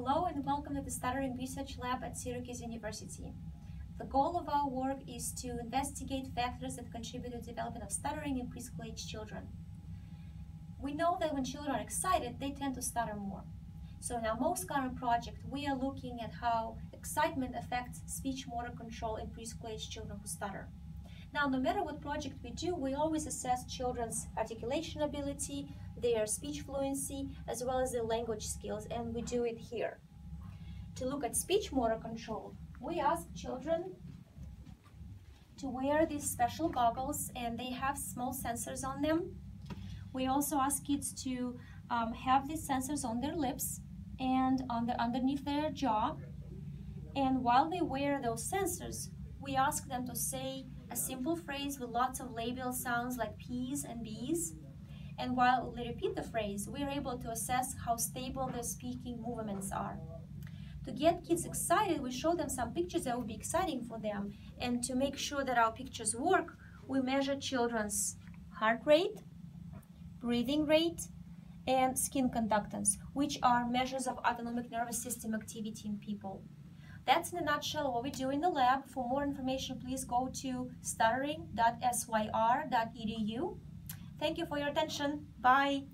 Hello and welcome to the Stuttering Research Lab at Syracuse University. The goal of our work is to investigate factors that contribute to the development of stuttering in preschool age children. We know that when children are excited, they tend to stutter more. So in our most current project, we are looking at how excitement affects speech motor control in preschool age children who stutter. Now, no matter what project we do, we always assess children's articulation ability, their speech fluency, as well as their language skills, and we do it here. To look at speech motor control, we ask children to wear these special goggles, and they have small sensors on them. We also ask kids to um, have these sensors on their lips and on the underneath their jaw. And while they wear those sensors, we ask them to say a simple phrase with lots of labial sounds like P's and B's. And while they repeat the phrase, we are able to assess how stable their speaking movements are. To get kids excited, we show them some pictures that will be exciting for them. And to make sure that our pictures work, we measure children's heart rate, breathing rate, and skin conductance, which are measures of autonomic nervous system activity in people. That's in a nutshell what we do in the lab. For more information, please go to stuttering.syr.edu. Thank you for your attention. Bye.